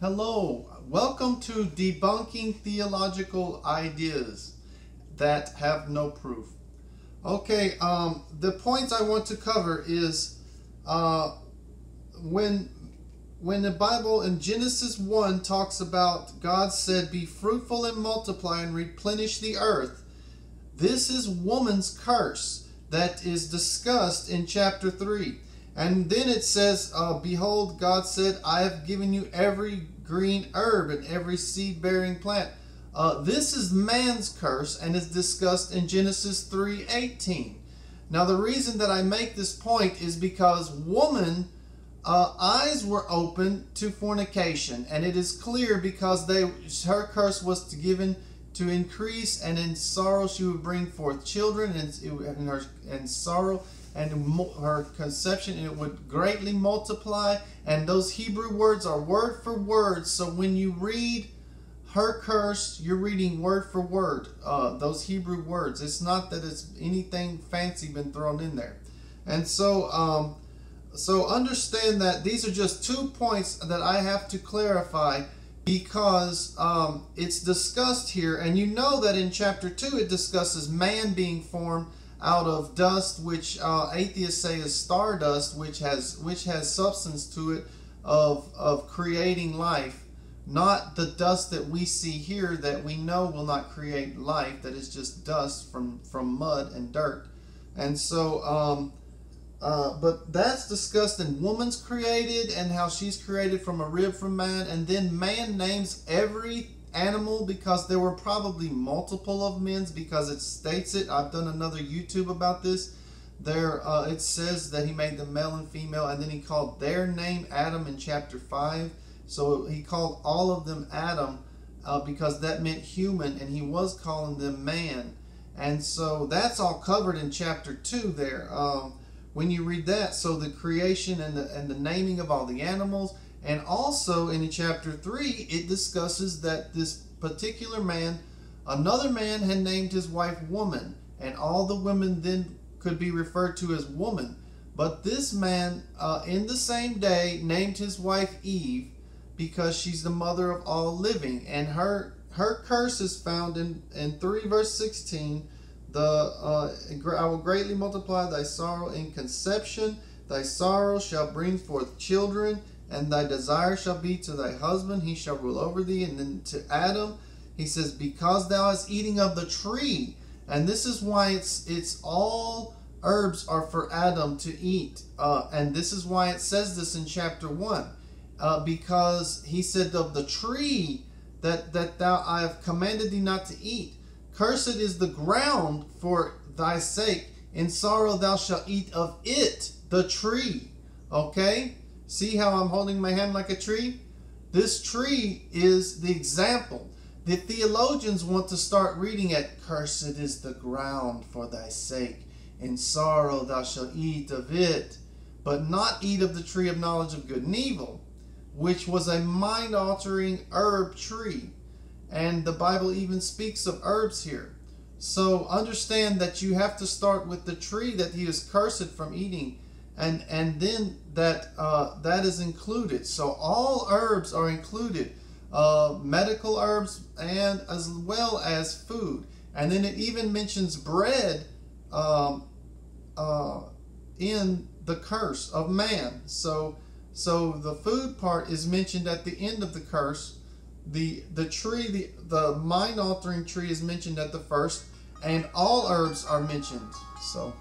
Hello, welcome to Debunking Theological Ideas That Have No Proof. Okay, um, the points I want to cover is uh, when when the Bible in Genesis 1 talks about God said, Be fruitful and multiply and replenish the earth, this is woman's curse that is discussed in chapter 3. And then it says, uh, Behold, God said, I have given you every green herb and every seed bearing plant. Uh, this is man's curse and is discussed in Genesis 3:18. Now the reason that I make this point is because woman uh, eyes were open to fornication, and it is clear because they her curse was given to increase, and in sorrow she would bring forth children, and in her and sorrow and her conception it would greatly multiply. And those hebrew words are word for word. So when you read her curse you're reading word for word uh, those hebrew words. It's not that it's anything fancy been thrown in there. And so um, so understand that these are just two points that i have to clarify because um, it's discussed here. And you know that in chapter 2 it discusses man being formed out of dust, which uh, atheists say is stardust, which has which has substance to it of of creating life, not the dust that we see here that we know will not create life. That is just dust from from mud and dirt, and so. Um, uh, but that's discussed in woman's created and how she's created from a rib from man, and then man names every animal because there were probably multiple of men's because it states it. I've done another YouTube about this. There, uh, it says that he made them male and female, and then he called their name Adam in chapter five. So he called all of them Adam uh, because that meant human, and he was calling them man. And so that's all covered in chapter two there. Um, when you read that, so the creation and the and the naming of all the animals and also in chapter 3, it discusses that this particular man, another man had named his wife woman, and all the women then could be referred to as woman. But this man, uh, in the same day, named his wife Eve because she's the mother of all living. And her her curse is found in, in 3 verse 16. The uh, I will greatly multiply thy sorrow in conception. Thy sorrow shall bring forth children and thy desire shall be to thy husband, he shall rule over thee. And then to Adam, he says, Because thou hast eating of the tree. And this is why it's it's all herbs are for Adam to eat. Uh, and this is why it says this in chapter 1. Uh, because he said of the tree that, that thou I have commanded thee not to eat. Cursed is the ground for thy sake. In sorrow thou shalt eat of it, the tree. Okay? See how I'm holding my hand like a tree? This tree is the example. The theologians want to start reading it. Cursed is the ground for thy sake. In sorrow thou shalt eat of it, but not eat of the tree of knowledge of good and evil, which was a mind altering herb tree. And the Bible even speaks of herbs here. So understand that you have to start with the tree that he is cursed from eating and and then that uh, that is included. So all herbs are included, uh, medical herbs and as well as food. And then it even mentions bread um, uh, in the curse of man. So so the food part is mentioned at the end of the curse. The the tree the the mind altering tree is mentioned at the first, and all herbs are mentioned. So.